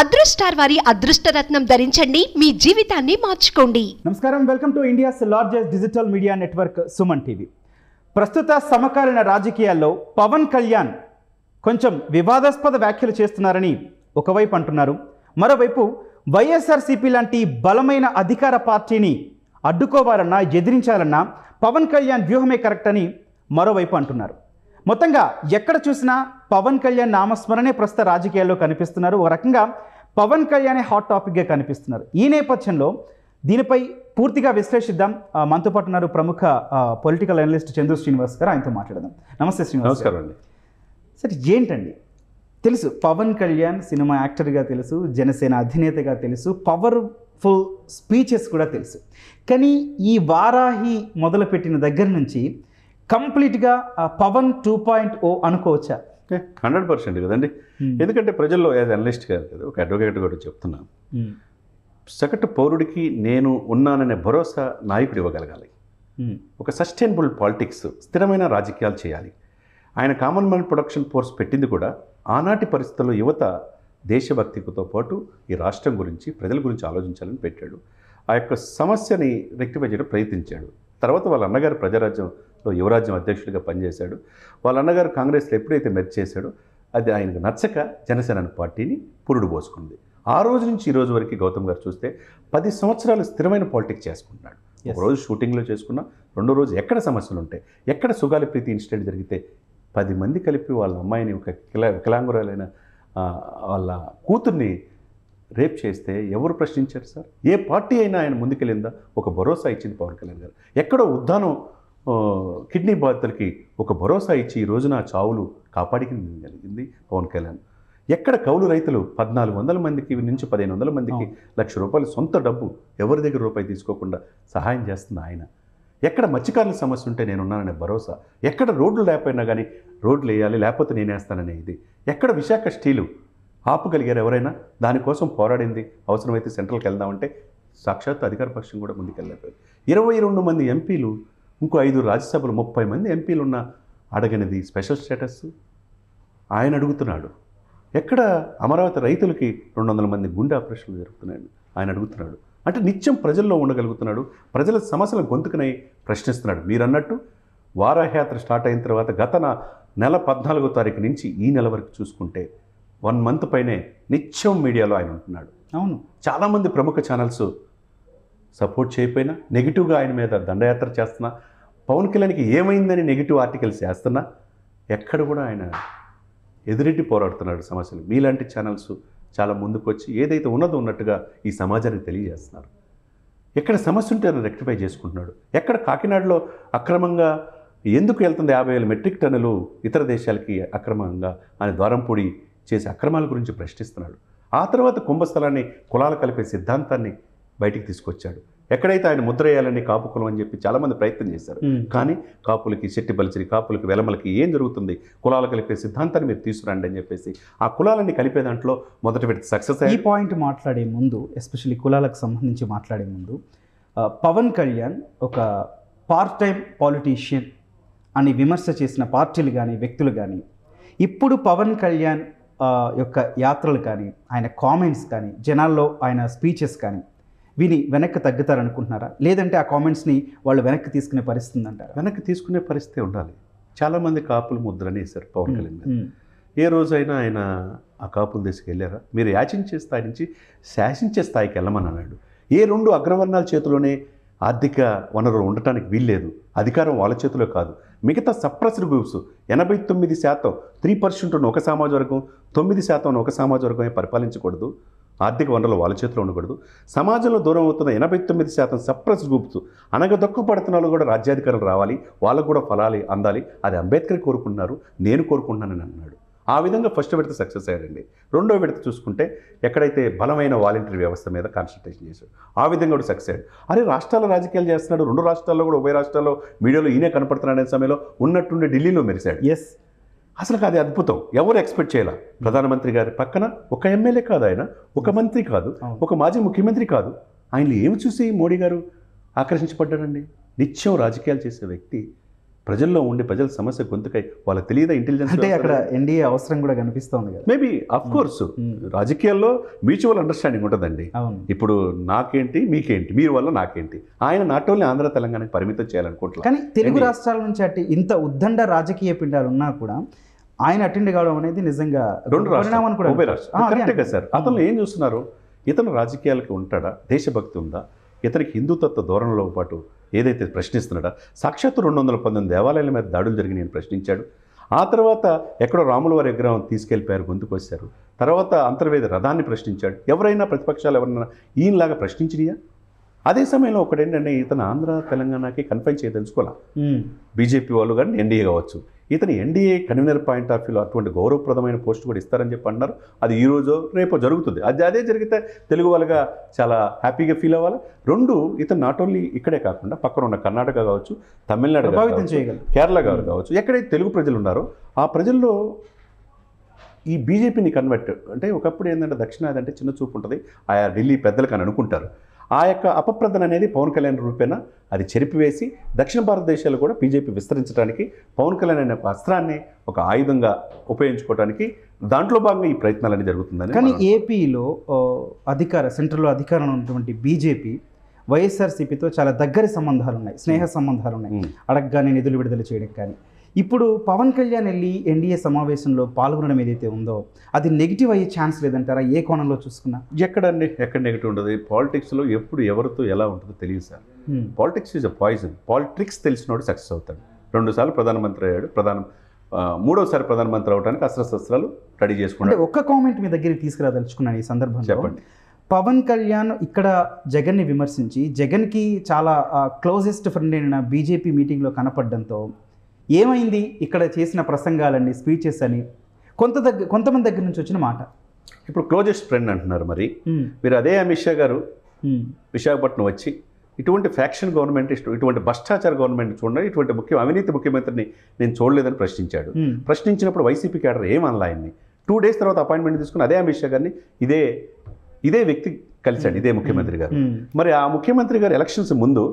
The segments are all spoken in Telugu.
అదృష్టార్ వారి అదృష్టరత్నం ధరించండి మీ జీవితాన్ని మార్చుకోండి. నమస్కారం welcome to India's largest digital media network Suman TV. ప్రస్తుత సమకాలీన రాజకీయాల్లో పవన్ కళ్యాణ్ కొంచెం వివాదాస్పద వ్యాఖ్యలు చేస్తున్నారని ఒకవైపు అంటున్నారు. మరోవైపు వైఎస్ఆర్సీపీ లాంటి బలమైన అధికార పార్టీని అడ్డుకోవాలన్నా ఎదిరించాలన్నా పవన్ కళ్యాణ్ వ్యూహమే కరెక్ట్ అని మరోవైపు అంటున్నారు. మొత్తంగా ఎక్కడ చూసినా పవన్ కళ్యాణ్ నామస్మరణే ప్రస్తుత రాజకీయాల్లో కనిపిస్తున్నారు. ఒక రకంగా పవన్ కళ్యాణే హాట్ టాపిక్గా కనిపిస్తున్నారు. ఈ నేపథ్యంలో దీనిపై పూర్తిగా విశ్లేషిద్దాం. మనతో పాటు ఉన్నారు ప్రముఖ పొలిటికల్ అనలిస్ట్ చంద్రు శ్రీనివాస్ గారు. ఆయనతో మాట్లాడదాం. నమస్తే శ్రీనివాస్ గారు. నమస్కారం అండి. సరే ఏంటండి? తెలుసు పవన్ కళ్యాణ్ సినిమా యాక్టర్గా తెలుసు జనసేన అధినేతగా తెలుసు పవర్ఫుల్ స్పీచెస్ కూడా తెలుసు. కానీ ఈ వారాహి మొదలుపెట్టిన దగ్గర నుంచి కంప్లీట్గా పవన్ టూ పాయింట్ ఓ అనుకోవచ్చా? హండ్రెడ్ పర్సెంట్ కదండి. ఎందుకంటే ప్రజల్లో యాజ్ అనలిస్ట్ గారు కదా ఒక అడ్వకేట్ కూడా చెప్తున్నాను సగటు పౌరుడికి నేను ఉన్నాననే భరోసా నాయకుడు ఇవ్వగలగాలి. ఒక సస్టైనబుల్ పాలిటిక్స్ స్థిరమైన రాజకీయాలు చేయాలి. ఆయన కామన్ మ్యాన్ ప్రొడక్షన్ ఫోర్స్ పెట్టింది కూడా ఆనాటి పరిస్థితుల్లో యువత దేశభక్తితో పాటు ఈ రాష్ట్రం గురించి ప్రజల గురించి ఆలోచించాలని పెట్టాడు. ఆ యొక్క సమస్యని రెక్టిఫై చేయడం ప్రయత్నించాడు. తర్వాత వాళ్ళ అన్నగారు ప్రజారాజ్యంలో యువరాజ్యం అధ్యక్షుడిగా పనిచేశాడు. వాళ్ళ అన్నగారు కాంగ్రెస్లో ఎప్పుడైతే మెర్జ్ చేశాడో అది ఆయనకు నచ్చక జనసేన పార్టీని పురుడు పోసుకుంది. ఆ రోజు నుంచి ఈ రోజు వరకు గౌతమ్ గారు చూస్తే పది సంవత్సరాలు స్థిరమైన పాలిటిక్స్ చేసుకుంటున్నాడు. Yes. ఒక రోజు షూటింగ్లో చేసుకున్నా రెండో రోజు ఎక్కడ సమస్యలు ఉంటాయి ఎక్కడ సుగాలి ప్రీతి ఇన్సిడెంట్ జరిగితే పది మంది కలిపి వాళ్ళ అమ్మాయిని ఒక వికలా వికలాంగురాలైన వాళ్ళ కూతుర్ని రేప్ చేస్తే ఎవరు ప్రశ్నించారు సార్? ఏ పార్టీ అయినా ఆయన ముందుకెళ్ళిందా? ఒక భరోసా ఇచ్చింది పవన్ కళ్యాణ్ గారు. ఎక్కడో ఉద్దానం కిడ్నీ బాధితులకి ఒక భరోసా ఇచ్చి ఈ రోజున చావులు కాపాడిగలిగింది పవన్ కళ్యాణ్. ఎక్కడ కౌలు రైతులు పద్నాలుగు వందల మందికి నుంచి పదిహేను వందల మందికి లక్ష రూపాయలు సొంత డబ్బు ఎవరి దగ్గర రూపాయి తీసుకోకుండా సహాయం చేస్తుంది ఆయన. ఎక్కడ మత్స్యకారుల సమస్య ఉంటే నేనున్నాననే భరోసా? ఎక్కడ రోడ్లు లేకపోయినా కానీ రోడ్లు వేయాలి లేకపోతే నేను వేస్తాననే ఇది. ఎక్కడ విశాఖ స్టీలు ఆపగలిగారు ఎవరైనా? దానికోసం పోరాడింది అవసరమైతే సెంట్రల్కి వెళ్దామంటే సాక్షాత్ అధికార పక్షం కూడా ముందుకెళ్ళలేకపోయారు ఇరవై రెండు మంది ఎంపీలు ఇంకో ఐదు రాజ్యసభలు ముప్పై మంది ఎంపీలు ఉన్న అడగనిది స్పెషల్ స్టేటస్. ఆయన అడుగుతున్నాడు ఎక్కడ అమరావతి రైతులకి రెండు వందల మంది గుండె ఆపరేషన్లు జరుగుతున్నాయని ఆయన అడుగుతున్నాడు. అంటే నిత్యం ప్రజల్లో ఉండగలుగుతున్నాడు ప్రజల సమస్యలను గొంతుకునై ప్రశ్నిస్తున్నాడు. మీరు అన్నట్టు వారాహయాత్ర స్టార్ట్ అయిన తర్వాత గత నెల పద్నాలుగో తారీఖు నుంచి ఈ నెల వరకు చూసుకుంటే వన్ మంత్ పైనే నిత్యం మీడియాలో ఆయన ఉంటున్నాడు. అవును. చాలామంది ప్రముఖ ఛానల్స్ సపోర్ట్ చేయకపోయినా నెగిటివ్గా ఆయన మీద దండయాత్ర చేస్తున్నా పవన్ కళ్యాణ్కి ఏమైందని నెగిటివ్ ఆర్టికల్స్ వేస్తున్నా ఎక్కడ కూడా ఆయన ఎదురెట్టి పోరాడుతున్నాడు సమస్యలు మీలాంటి ఛానల్స్ చాలా ముందుకొచ్చి ఏదైతే ఉన్నదో ఉన్నట్టుగా ఈ సమాజానికి తెలియజేస్తున్నారు. ఎక్కడ సమస్య ఉంటే ఆయన రెక్టిఫై చేసుకుంటున్నాడు. ఎక్కడ కాకినాడలో అక్రమంగా ఎందుకు వెళ్తుంది యాభై వేల మెట్రిక్ టన్నులు ఇతర దేశాలకి అక్రమంగా అని ద్వారంపూడి చేసే అక్రమాల గురించి ప్రశ్నిస్తున్నాడు. ఆ తర్వాత కుంభస్థలాన్ని కులాలు కలిపే సిద్ధాంతాన్ని బయటికి తీసుకొచ్చాడు. ఎక్కడైతే ఆయన ముద్ర వేయాలని కాపు కులం అని చెప్పి చాలామంది ప్రయత్నం చేశారు. కానీ కాపులకి శెట్టి బలిచిరి కాపులకి వెలమలకి ఏం జరుగుతుంది? కులాలు కలిపే సిద్ధాంతాన్ని మీరు తీసుకురండి అని చెప్పేసి ఆ కులాలని కలిపే దాంట్లో మొదటి పెడితే సక్సెస్ ఈ పాయింట్ మాట్లాడే ముందు ఎస్పెషల్లీ కులాలకు సంబంధించి మాట్లాడే ముందు పవన్ కళ్యాణ్ ఒక పార్ట్ టైం పాలిటీషియన్ అని విమర్శ చేసిన పార్టీలు కానీ వ్యక్తులు కానీ ఇప్పుడు పవన్ కళ్యాణ్ యొక్క యాత్రలు కానీ ఆయన కామెంట్స్ కానీ జనాల్లో ఆయన స్పీచెస్ కానీ విని వెనక్కి తగ్గుతారనుకుంటున్నారా? లేదంటే ఆ కామెంట్స్ని వాళ్ళు వెనక్కి తీసుకునే పరిస్థితి ఉందంటారా? వెనక్కి తీసుకునే పరిస్థితి ఉండాలి. చాలామంది కాపులు ముద్రని వేశారు పవన్ కళ్యాణ్ ఏ రోజైనా ఆయన ఆ కాపుల దశకి వెళ్ళారా? మీరు యాచించే స్థాయి నుంచి శాసించే స్థాయికి వెళ్ళమని అన్నాడు ఏ రెండు అగ్రవర్ణాల చేతిలోనే ఆర్థిక వనరులు ఉండటానికి వీల్లేదు. అధికారం వాళ్ళ చేతిలో కాదు. మిగతా సప్రెస్డ్ గ్రూప్స్ ఎనభై తొమ్మిది శాతం త్రీ పర్సెంట్ ఉన్న ఒక సమాజ వర్గం తొమ్మిది శాతం ఉన్న ఒక సమాజ వర్గమే పరిపాలించకూడదు. ఆర్థిక వనరులు వాళ్ళ చేతిలో ఉండకూడదు. సమాజంలో దూరం అవుతున్న ఎనభై తొమ్మిది శాతం సప్రెస్ గ్రూప్స్ అనగదొక్కపడుతున్న వాళ్ళు కూడా రాజ్యాధికారులు రావాలి వాళ్ళకు కూడా ఫలాలు అందాలి. అది అంబేద్కర్ కోరుకుంటున్నారు నేను కోరుకుంటున్నానని అన్నాడు. ఆ విధంగా ఫస్ట్ విడత సక్సెస్ అయ్యాడండి. రెండో విడత చూసుకుంటే ఎక్కడైతే బలమైన వాలంటరీ వ్యవస్థ మీద కాన్సన్ట్రేషన్ చేశాడు ఆ విధంగా కూడా సక్సెస్ అయ్యాడు. అరే రాష్ట్రాల రాజకీయాలు చేస్తున్నాడు రెండు రాష్ట్రాల్లో కూడా ఉభయ రాష్ట్రాల్లో మీడియాలో ఈయనే కనపడుతున్నాడు సమయంలో ఉన్నట్టుండి ఢిల్లీలో మెరిశాడు. ఎస్ అసలు అది అద్భుతం. ఎవరు ఎక్స్పెక్ట్ చేయాల? ప్రధానమంత్రి గారి పక్కన ఒక ఎమ్మెల్యే కాదు ఆయన. ఒక మంత్రి కాదు. ఒక మాజీ ముఖ్యమంత్రి కాదు. ఆయనలో ఏమి చూసి మోడీ గారు ఆకర్షించబడ్డాడండి నిత్యం రాజకీయాలు చేసే వ్యక్తి ప్రజల్లో ఉండి ప్రజల సమస్య గొంతుకై వాళ్ళకి తెలియదా ఇంటెలిజెన్స్ అంటే అక్కడ ఎన్డీఏ అవసరం కూడా కనిపిస్తోంది మేబీ అఫ్ కోర్స్. రాజకీయాల్లో మ్యూచువల్ అండర్స్టాండింగ్ ఉంటుందండి. ఇప్పుడు నాకేంటి మీకేంటి మీరు వల్ల నాకేంటి? ఆయన నాట్ ఓన్లీ ఆంధ్ర తెలంగాణకి పరిమితం చేయాలనుకుంటున్నారు. కానీ తెలుగు? రాష్ట్రాల నుంచి అటు ఇంత ఉద్దండ రాజకీయ పిండాలు ఉన్నా కూడా ఆయన అటెండ్ కావడం అనేది నిజంగా రెండు రాష్ట్రాలు కరెక్టే కదా సార్. అతను ఏం చూస్తున్నారు? ఇతను రాజకీయాలకి ఉంటాడా? దేశభక్తి ఉందా? ఇతనికి హిందుతత్వ ధోరణిలో పాటు ఏదైతే ప్రశ్నిస్తున్నాడా సాక్షాత్తు రెండు వందల పంతొమ్మిది దేవాలయాల మీద దాడులు జరిగి నేను ప్రశ్నించాడు. ఆ తర్వాత ఎక్కడో రాముల వారి విగ్రహం తీసుకెళ్ళిపోయారు గొంతుకొచ్చారు. తర్వాత అంతర్వేద రథాన్ని ప్రశ్నించాడు. ఎవరైనా ప్రతిపక్షాలు ఎవరైనా ఈయనలాగా ప్రశ్నించినయా? అదే సమయంలో ఒకటేంటంటే ఇతను ఆంధ్ర తెలంగాణకి కన్ఫైన్ చేయదలుచుకోవాలి. బీజేపీ వాళ్ళు కానీ ఎన్డీఏ కావచ్చు. ఇతను ఎన్డీఏ కన్వీనర్ పాయింట్ ఆఫ్ వ్యూలో అటువంటి గౌరవప్రదమైన పోస్ట్ కూడా ఇస్తారని చెప్పి అన్నారు. అది ఈ రోజు రేపో జరుగుతుంది. అది అదే జరిగితే తెలుగు వాళ్ళగా చాలా హ్యాపీగా ఫీల్ అవ్వాలి. రెండు ఇతను నాట్ ఓన్లీ ఇక్కడే కాకుండా పక్కన ఉన్న కర్ణాటక కావచ్చు తమిళనాడు ప్రభావితం చేయగలరు. కేరళ గారు కావచ్చు ఎక్కడైతే తెలుగు ప్రజలు ఉన్నారో ఆ ప్రజల్లో ఈ బీజేపీని కన్వర్ట్ అంటే ఒకప్పుడు ఏంటంటే దక్షిణాది అంటే చిన్న చూపు ఉంటుంది. ఆయా ఢిల్లీ పెద్దలకు అని అనుకుంటారు. ఆ యొక్క అపప్రదన అనేది పవన్ కళ్యాణ్ రూపేణ అది చెరిపివేసి దక్షిణ భారతదేశాలు కూడా బీజేపీ విస్తరించడానికి పవన్ కళ్యాణ్ అనే ఒక అస్త్రాన్ని ఒక ఆయుధంగా ఉపయోగించుకోవడానికి దాంట్లో భాగంగా ఈ ప్రయత్నాలన్నీ జరుగుతుందని కానీ ఏపీలో అధికార సెంట్రల్లో అధికారంలో ఉన్నటువంటి బీజేపీ వైఎస్ఆర్సీపీతో చాలా దగ్గరి సంబంధాలు ఉన్నాయి స్నేహ సంబంధాలు ఉన్నాయి. ఉమ్. అడగగానే నిధులు విడుదల చేయడం కానీ ఇప్పుడు పవన్ కళ్యాణ్ వెళ్ళి ఎన్డీఏ సమావేశంలో పాల్గొనడం ఏదైతే ఉందో అది నెగిటివ్ అయ్యే ఛాన్స్ లేదంటారా? ఏ కోణంలో చూసుకున్నా? ఎక్కడండి? ఎక్కడ నెగిటివ్ ఉండదు. పాలిటిక్స్లో ఎప్పుడు ఎవరితో ఎలా ఉంటుందో తెలియదు sir. Politics is a poison politics తెలిసినోడు success అవుతాడు. రెండుసార్లు ప్రధానమంత్రి అయ్యాడు. ప్రధాన మూడోసారి ప్రధానమంత్రి అవడానికి అస్త్రశస్త్రాలు రెడీ చేసుకున్నాడు. ఒక్క కామెంట్ మీ దగ్గరికి తీసుకురాదలుచుకున్నాను ఈ సందర్భంలో. చెప్పండి. పవన్ కళ్యాణ్ ఇక్కడ జగన్ని విమర్శించి జగన్కి చాలా క్లోజెస్ట్ ఫ్రెండ్ అయిన బీజేపీ మీటింగ్లో కనపడడంతో ఏమైంది ఇక్కడ చేసిన ప్రసంగాలన్నీ స్పీచెస్ అని కొంత దగ్గర కొంతమంది దగ్గర నుంచి వచ్చిన మాట ఇప్పుడు క్లోజెస్ట్ ఫ్రెండ్ అంటున్నారు మరి. మీరు అదే అమిత్ షా గారు. విశాఖపట్నం వచ్చి ఇటువంటి ఫ్యాక్షన్ గవర్నమెంట్ ఇష్ట- ఇటువంటి భ్రష్టాచార గవర్నమెంట్ చూడండి ఇటువంటి ముఖ్య అవినీతి ముఖ్యమంత్రిని నేను చూడలేదని ప్రశ్నించాడు. ప్రశ్నించినప్పుడు వైసీపీ క్యాడర్ ఏం అనలా ఆయన్ని టూ డేస్ తర్వాత అపాయింట్మెంట్ తీసుకుని అదే అమిత్ షా గారిని ఇదే ఇదే వ్యక్తి కలిశాడు ఇదే ముఖ్యమంత్రి గారు. మరి ఆ ముఖ్యమంత్రి గారు ఎలక్షన్స్ ముందు.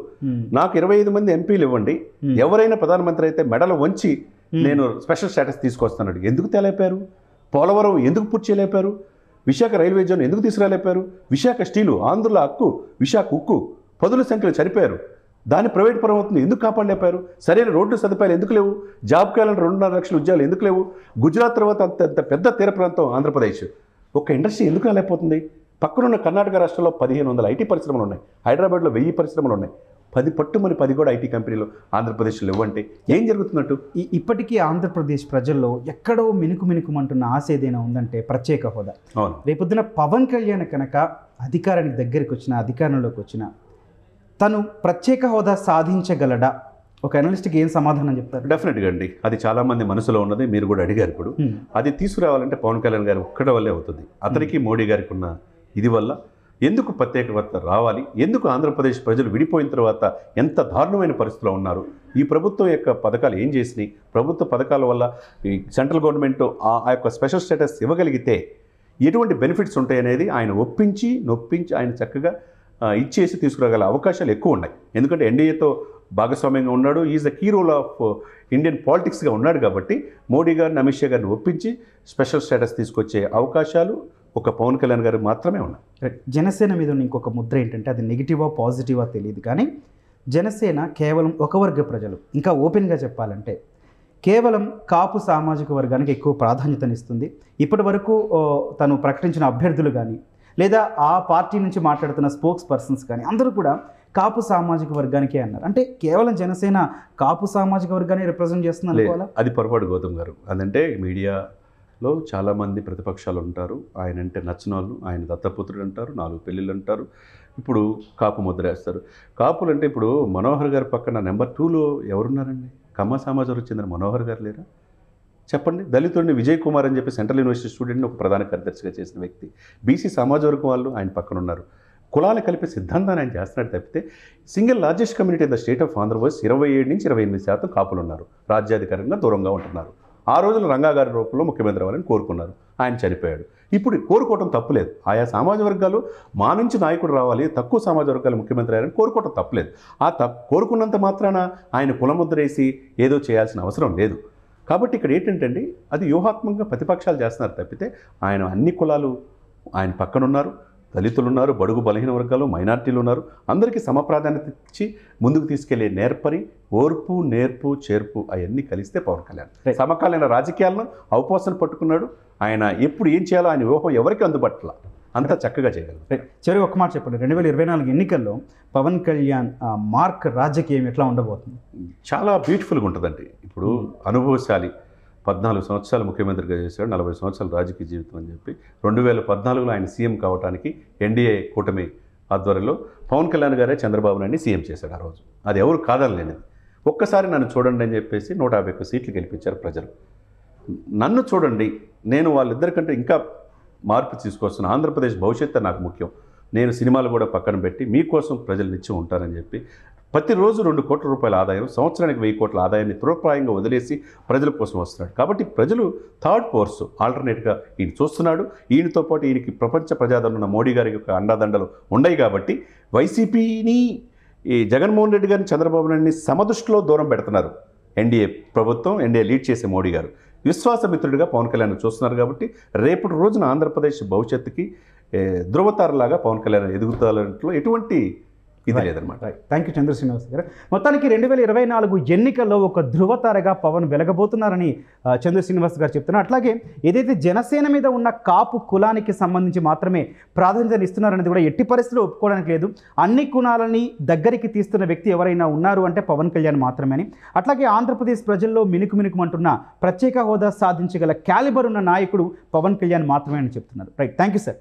నాకు ఇరవై ఐదు మంది ఎంపీలు ఇవ్వండి. ఎవరైనా ప్రధానమంత్రి అయితే మెడలు వంచి. నేను స్పెషల్ స్టేటస్ తీసుకొస్తున్నాడు. ఎందుకు తేలేపారు? పోలవరం ఎందుకు పూర్తి చేయలేపారు? విశాఖ రైల్వే జోన్ ఎందుకు తీసుకురాలేపారు? విశాఖ స్టీలు ఆంధ్రుల హక్కు విశాఖ ఉక్కు పదుల సంఖ్యలో చనిపోయారు. దాన్ని ప్రైవేట్ పరం అవుతుంది ఎందుకు కాపాడలేపారు? సరైన రోడ్డు సదుపాయాలు ఎందుకు లేవు? జాబ్ క్యాలెండర్ రెండున్నర లక్షల ఉద్యోగాలు ఎందుకు లేవు? గుజరాత్ తర్వాత అంత అంత పెద్ద తీర ప్రాంతం ఆంధ్రప్రదేశ్. ఒక ఇండస్ట్రీ ఎందుకు రాలేకపోతుంది? పక్కనున్న కర్ణాటక రాష్ట్రంలో పదిహేను వందల ఐటీ పరిశ్రమలు ఉన్నాయి. హైదరాబాద్లో వెయ్యి పరిశ్రమలు ఉన్నాయి. పది పట్టుమని పది కూడా ఐటీ కంపెనీలు ఆంధ్రప్రదేశ్లో ఇవ్వంటే ఏం జరుగుతున్నట్టు? ఈ- ఇప్పటికీ ఆంధ్రప్రదేశ్ ప్రజల్లో ఎక్కడో మినుకు మినుకుమంటున్న ఆశ ఏదైనా ఉందంటే ప్రత్యేక హోదా. అవును. రేపొద్దున పవన్ కళ్యాణ్ కనుక అధికారానికి దగ్గరికి వచ్చిన అధికారంలోకి వచ్చిన తను ప్రత్యేక హోదా సాధించగలడా? ఒక అనలిస్ట్కి ఏం సమాధానం చెప్తారు? డెఫినెట్గా అండి. అది చాలామంది మనసులో ఉన్నది మీరు కూడా అడిగారు ఇప్పుడు. అది తీసుకురావాలంటే పవన్ కళ్యాణ్ గారు ఒక్కడి వల్లే అవుతుంది. అతనికి మోడీ గారికి ఉన్న ఇది వల్ల ఎందుకు ప్రత్యేకత రావాలి? ఎందుకు ఆంధ్రప్రదేశ్ ప్రజలు విడిపోయిన తర్వాత ఎంత దారుణమైన పరిస్థితిలో ఉన్నారు? ఈ ప్రభుత్వం యొక్క పథకాలు ఏం చేసినాయి? ప్రభుత్వ పథకాల వల్ల ఈ సెంట్రల్ గవర్నమెంట్ ఆ యొక్క స్పెషల్ స్టేటస్ ఇవ్వగలిగితే ఎటువంటి బెనిఫిట్స్ ఉంటాయనేది ఆయన ఒప్పించి నొప్పించి ఆయన చక్కగా ఇచ్చేసి తీసుకురాగల అవకాశాలు ఎక్కువ ఉన్నాయి. ఎందుకంటే ఎన్డీఏతో భాగస్వామ్యంగా ఉన్నాడు. Is the key role of Indian పాలిటిక్స్గా ఉన్నాడు కాబట్టి మోడీ గారిని అమిత్ షా గారిని ఒప్పించి స్పెషల్ స్టేటస్ తీసుకొచ్చే అవకాశాలు ఒక పవన్ కళ్యాణ్ గారికి మాత్రమే ఉన్నాయి రైట్. జనసేన మీద ఉన్న ఇంకొక ముద్ర ఏంటంటే అది నెగిటివా పాజిటివా తెలియదు. కానీ జనసేన కేవలం ఒక వర్గ ప్రజలు. ఇంకా ఓపెన్గా చెప్పాలంటే కేవలం కాపు సామాజిక వర్గానికి ఎక్కువ ప్రాధాన్యతనిస్తుంది. ఇప్పటి వరకు తను ప్రకటించిన అభ్యర్థులు కానీ లేదా ఆ పార్టీ నుంచి మాట్లాడుతున్న స్పోక్స్ పర్సన్స్ కానీ అందరూ కూడా కాపు సామాజిక వర్గానికే అన్నారు. అంటే కేవలం జనసేన కాపు సామాజిక వర్గాన్ని రిప్రజెంట్ చేస్తుంది అది పొరపాటు గౌతమ్ గారు. అదంటే లో చాలామంది ప్రతిపక్షాలు ఉంటారు. ఆయన అంటే నచ్చిన వాళ్ళు ఆయన దత్తపుత్రుడు అంటారు నాలుగు పెళ్ళిళ్ళు అంటారు. ఇప్పుడు కాపు ముద్ర వేస్తారు కాపులు అంటే ఇప్పుడు మనోహర్ గారి పక్కన నెంబర్ టూలో ఎవరున్నారండి? కమ్మ సమాజంలో చెందిన మనోహర్ గారు లేరా? చెప్పండి. దళితుడిని విజయ్ కుమార్ అని చెప్పి సెంట్రల్ యూనివర్సిటీ స్టూడెంట్ని ఒక ప్రధాన కార్యదర్శిగా చేసిన వ్యక్తి. బీసీ సమాజ వర్గం వాళ్ళు ఆయన పక్కన ఉన్నారు కులాలు కలిపే సిద్ధాంతాన్ని ఆయన చేస్తున్నాడు తప్పితే single largest community in the state of Andhra Pradesh ఇరవై ఏడు నుంచి ఇరవై ఎనిమిది శాతం కాపులు ఉన్నారు రాజ్యాధికారంగా దూరంగా ఉంటున్నారు. ఆ రోజున రంగాగారి రూపంలో ముఖ్యమంత్రి అవ్వాలని కోరుకున్నారు. ఆయన చనిపోయాడు. ఇప్పుడు కోరుకోవటం తప్పులేదు ఆయా సమాజ వర్గాలు మా నుంచి నాయకుడు రావాలి తక్కువ సమాజ వర్గాలు ముఖ్యమంత్రి అయ్యారని కోరుకోవటం తప్పులేదు ఆ త కోరుకున్నంత మాత్రాన ఆయన కులముద్రేసి ఏదో చేయాల్సిన అవసరం లేదు. కాబట్టి ఇక్కడ ఏంటంటే అది వ్యూహాత్మకంగా ప్రతిపక్షాలు చేస్తున్నారు తప్పితే ఆయన అన్ని కులాలు ఆయన పక్కన ఉన్నారు దళితులు ఉన్నారు బడుగు బలహీన వర్గాలు మైనార్టీలు ఉన్నారు. అందరికీ సమప్రాధాన్యత ఇచ్చి ముందుకు తీసుకెళ్ళే నేర్పరి ఓర్పు నేర్పు చేర్పు అవన్నీ కలిస్తే పవన్ కళ్యాణ్. సమకాలీన రాజకీయాలను అవపోసన పట్టుకున్నాడు. ఆయన ఎప్పుడు ఏం చేయాలో ఆయన వ్యూహం ఎవరికి అందుబాటులో అంతా చక్కగా చేయగలరు చివరి ఒక్క మాట చెప్పండి. రెండు వేల ఇరవై నాలుగు ఎన్నికల్లో పవన్ కళ్యాణ్ మార్క్ రాజకీయం ఎట్లా ఉండబోతుంది? చాలా బ్యూటిఫుల్గా ఉంటుందండి. ఇప్పుడు అనుభవశాలి పద్నాలుగు సంవత్సరాలు ముఖ్యమంత్రిగా చేశాడు నలభై సంవత్సరాలు రాజకీయ జీవితం అని చెప్పి. రెండు వేల పద్నాలుగులో ఆయన సీఎం కావడానికి ఎన్డీఏ కూటమి ఆధ్వర్యంలో పవన్ కళ్యాణ్ గారే చంద్రబాబు నాయుడిని సీఎం చేశాడు ఆ రోజు. అది ఎవరు కాదనలేనిది ఒక్కసారి నన్ను చూడండి అని చెప్పేసి నూట యాభై ఒక్క సీట్లు గెలిపించారు ప్రజలు. నన్ను చూడండి నేను వాళ్ళిద్దరికంటే ఇంకా మార్పు తీసుకొస్తున్న ఆంధ్రప్రదేశ్ భవిష్యత్తు నాకు ముఖ్యం. నేను సినిమాలు కూడా పక్కన పెట్టి మీకోసం ప్రజలు నిత్యం ఉంటారని చెప్పి ప్రతిరోజు రెండు కోట్ల రూపాయల ఆదాయం సంవత్సరానికి వెయ్యి కోట్ల ఆదాయాన్ని తృప్రాయంగా వదిలేసి ప్రజల కోసం వస్తున్నాడు. కాబట్టి ప్రజలు థర్డ్ ఫోర్స్ ఆల్టర్నేట్గా ఈయన చూస్తున్నాడు. ఈయనతో పాటు ఈయనకి ప్రపంచ ప్రజాదరణ మోడీ గారి యొక్క అండాదండలు ఉన్నాయి కాబట్టి వైసీపీని ఈ జగన్మోహన్ రెడ్డి గారిని చంద్రబాబు నాయుడిని సమదృష్టిలో దూరం పెడుతున్నారు. ఎన్డీఏ ప్రభుత్వం ఎన్డీఏ లీడ్ చేసే మోడీ గారు. విశ్వాసమిత్రుడిగా పవన్ కళ్యాణ్ చూస్తున్నారు కాబట్టి రేపటి రోజున ఆంధ్రప్రదేశ్ భవిష్యత్తుకి ధృవతారలాగా పవన్ కళ్యాణ్ ఎదుగుతారంట్లో ఎటువంటి ఇది లేదనమాట థ్యాంక్ యూ చంద్ర శ్రీనివాస్ గారు. మొత్తానికి రెండు వేల ఇరవై నాలుగు ఎన్నికల్లో ఒక ధృవతారగా పవన్ వెలగబోతున్నారని చంద్ర శ్రీనివాస్ గారు చెప్తున్నారు. అట్లాగే ఏదైతే జనసేన మీద ఉన్న కాపు కులానికి సంబంధించి మాత్రమే ప్రాధాన్యత ఇస్తున్నారనేది కూడా ఎట్టి పరిస్థితుల్లో ఒప్పుకోవడానికి లేదు. అన్ని కులాలని దగ్గరికి తీస్తున్న వ్యక్తి ఎవరైనా ఉన్నారు అంటే పవన్ కళ్యాణ్ మాత్రమే అని అట్లాగే ఆంధ్రప్రదేశ్ ప్రజల్లో మినుకు మినుకుమంటున్న ప్రత్యేక హోదా సాధించగల క్యాలిబర్ ఉన్న నాయకుడు పవన్ కళ్యాణ్ మాత్రమే అని చెప్తున్నారు. Right thank you sir